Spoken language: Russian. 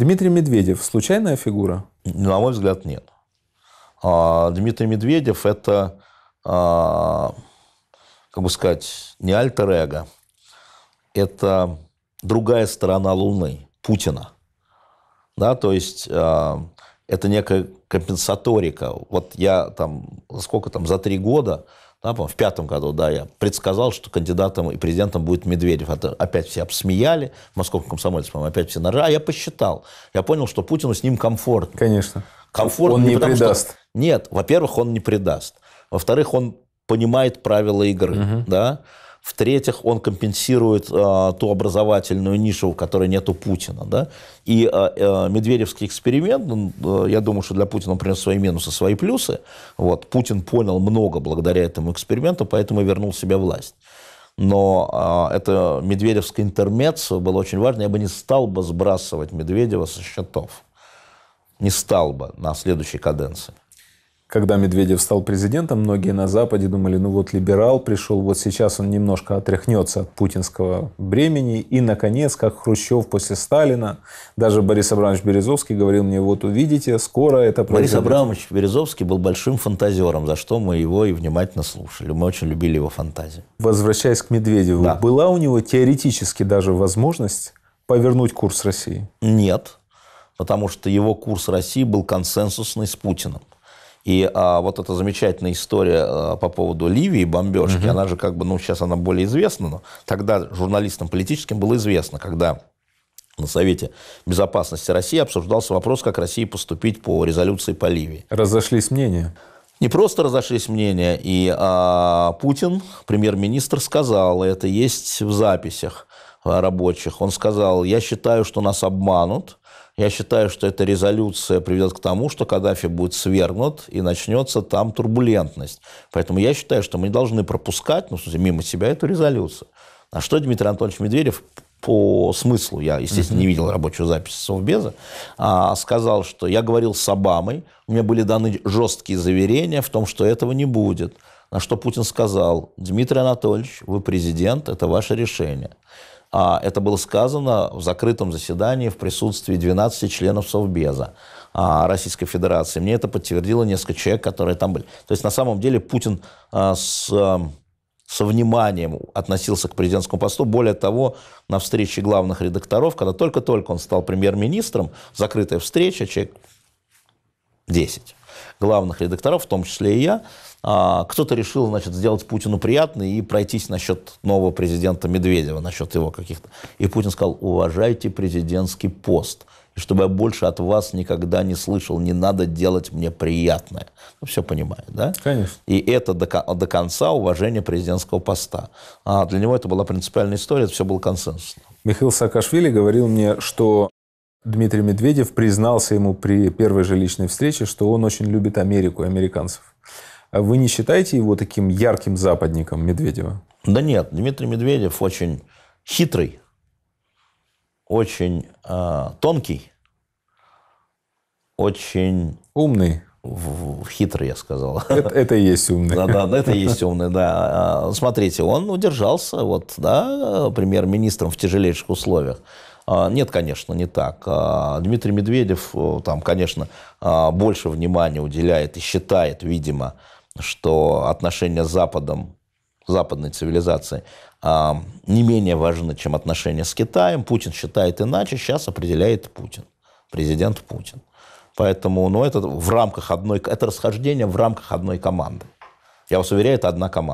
Дмитрий Медведев – случайная фигура? На мой взгляд, нет. А, Дмитрий Медведев – это, а, как бы сказать, не альтер-эго. Это другая сторона Луны, Путина. Да, то есть а, это некая компенсаторика. Вот я там, сколько там, за три года, да, в пятом году, да, я предсказал, что кандидатом и президентом будет Медведев. Это опять все обсмеяли, в московском комсомольце, по-моему, опять все нажали. А я посчитал. Я понял, что Путину с ним комфортно. Конечно. Комфортно Он не потому, предаст. Что... Нет, во-первых, он не предаст. Во-вторых, он понимает правила игры, угу. да. В-третьих, он компенсирует э, ту образовательную нишу, в которой нет у Путина. Да? И э, э, Медведевский эксперимент, э, я думаю, что для Путина он принес свои минусы, свои плюсы. Вот. Путин понял много благодаря этому эксперименту, поэтому вернул себе власть. Но э, это Медведевское интермеццо было очень важно. Я бы не стал бы сбрасывать Медведева со счетов. Не стал бы на следующей каденции когда Медведев стал президентом, многие на Западе думали, ну вот либерал пришел, вот сейчас он немножко отряхнется от путинского бремени. И, наконец, как Хрущев после Сталина, даже Борис Абрамович Березовский говорил мне, вот увидите, скоро это произойдет. Борис Абрамович Березовский был большим фантазером, за что мы его и внимательно слушали. Мы очень любили его фантазию. Возвращаясь к Медведеву, да. была у него теоретически даже возможность повернуть курс России? Нет, потому что его курс России был консенсусный с Путиным. И а, вот эта замечательная история а, по поводу Ливии, бомбежки, угу. она же как бы, ну, сейчас она более известна, но тогда журналистам политическим было известно, когда на Совете Безопасности России обсуждался вопрос, как России поступить по резолюции по Ливии. Разошлись мнения. Не просто разошлись мнения, и а, Путин, премьер-министр, сказал, это есть в записях рабочих, он сказал, я считаю, что нас обманут, я считаю, что эта резолюция приведет к тому, что Каддафи будет свергнут и начнется там турбулентность. Поэтому я считаю, что мы не должны пропускать, ну, в смысле, мимо себя эту резолюцию. А что Дмитрий Анатольевич Медведев по смыслу, я, естественно, не видел рабочую запись Совбеза, а, сказал, что я говорил с Обамой, у меня были даны жесткие заверения в том, что этого не будет. На что Путин сказал, Дмитрий Анатольевич, вы президент, это ваше решение. А, это было сказано в закрытом заседании в присутствии 12 членов Совбеза а, Российской Федерации. Мне это подтвердило несколько человек, которые там были. То есть, на самом деле, Путин а, с со вниманием относился к президентскому посту. Более того, на встрече главных редакторов, когда только-только он стал премьер-министром, закрытая встреча, человек 10 главных редакторов, в том числе и я, а, кто-то решил, значит, сделать Путину приятно и пройтись насчет нового президента Медведева, насчет его каких-то. И Путин сказал, уважайте президентский пост. И чтобы я больше от вас никогда не слышал, не надо делать мне приятное. Ну, все понимаю, да? Конечно. И это до, до конца уважение президентского поста. А для него это была принципиальная история, это все было консенсусно. Михаил Саакашвили говорил мне, что Дмитрий Медведев признался ему при первой же личной встрече, что он очень любит Америку и американцев. А вы не считаете его таким ярким западником Медведева? Да нет, Дмитрий Медведев очень хитрый, очень э, тонкий, очень... Умный. В, в, хитрый, я сказал. Это, это и есть умный. Да, да, это и есть умный, да. А, смотрите, он удержался, вот, да, премьер-министром в тяжелейших условиях. А, нет, конечно, не так. Дмитрий Медведев, там, конечно, больше внимания уделяет и считает, видимо, что отношения с Западом, западной цивилизацией а, не менее важны, чем отношения с Китаем. Путин считает иначе, сейчас определяет Путин, президент Путин. Поэтому ну, это в рамках одной, это расхождение в рамках одной команды. Я вас уверяю, это одна команда.